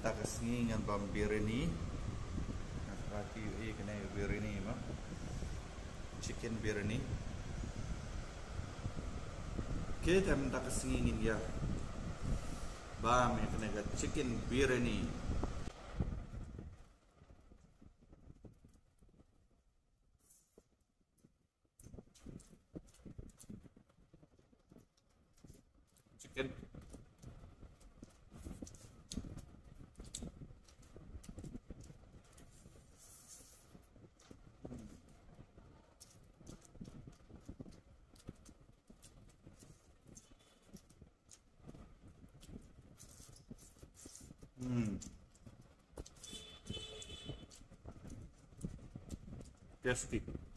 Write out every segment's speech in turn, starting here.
tak kesengi dengan bam biryani laki i kena biryani mah chicken biryani kita minta kesengi ya bam yang kena chicken biryani chicken Yes, Deepak.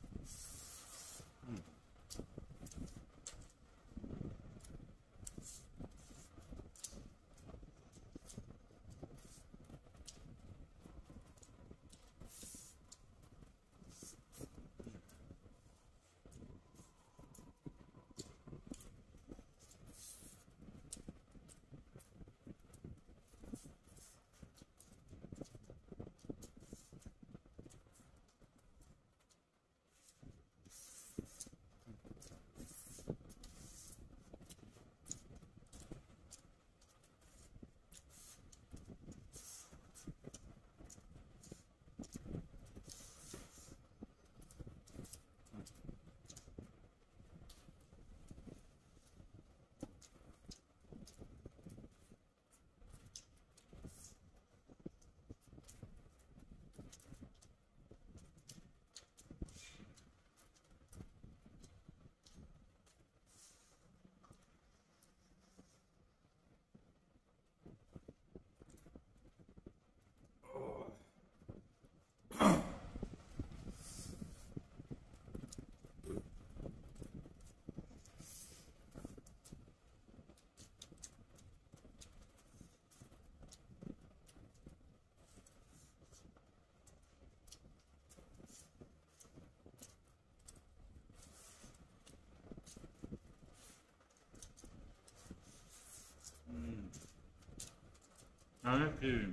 Nah, itu.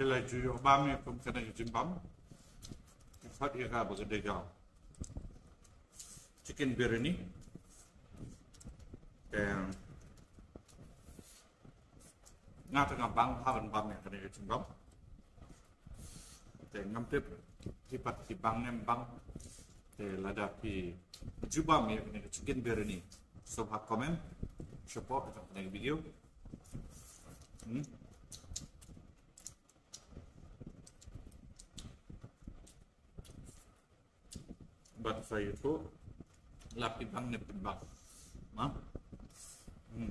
Kila juyo bami kum kena jimbam. Fat ika bagade jao. Chicken biryani. Dan ngata ngabang haban bam yang kena jimbam. Dan ngamtip hipat hibang nembang. Dan lada pi jubam ya kena chicken biryani. So hak komen. Support kena video. Hmm. bangsa itu lapi bang ne bang ma hmm.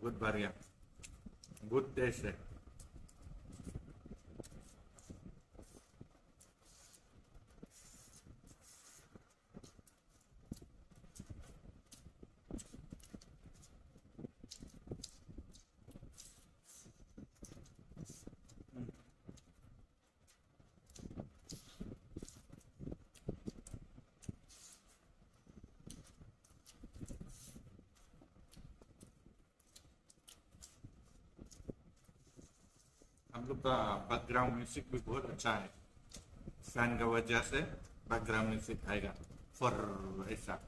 good variant उद्देश्य हम लोग का background music भी बहुत अच्छा है। फ़ैन का वजह से बैकग्राउंड म्यूज़िक आएगा। फॉर ऐसा।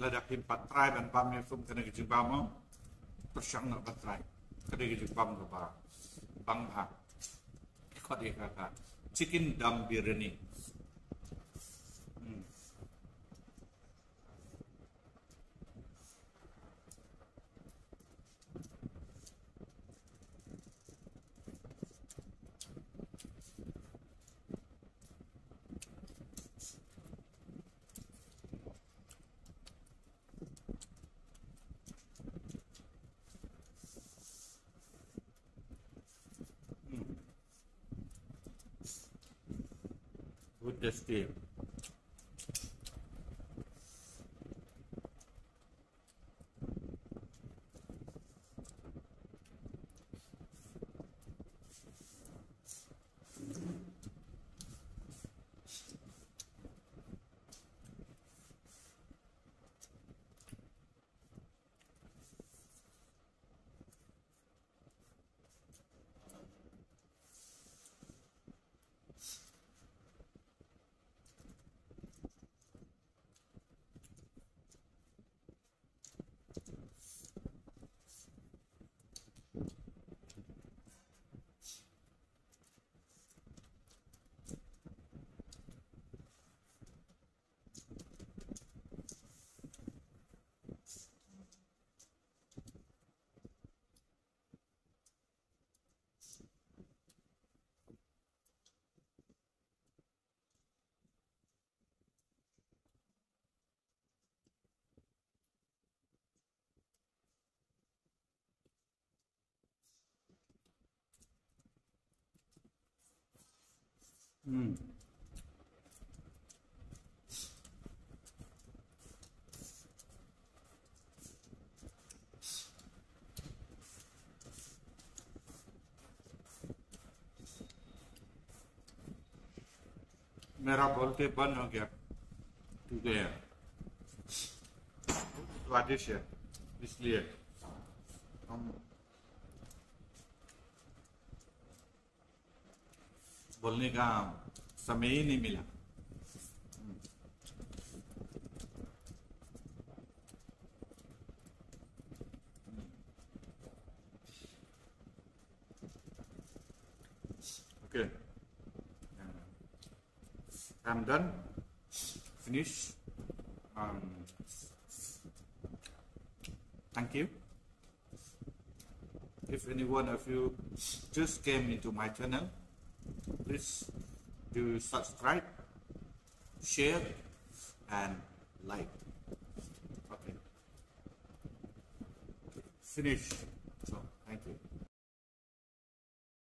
la da pin pat ban pam ne sum kana ke jibam mo nak shang kena pat trai. Kada ke jibam ro bang ha ko de chicken dum birani. this team. Hmm. मेरा बोलते बंद हो गया। टूटे है स्वादिष्ट है इसलिए। हम बोलने का समय ही नहीं मिला Okay. I'm done. Finish. Um, thank you. If any one of you just came into my channel, please do subscribe, share, and like. Okay. Finish. So, thank you.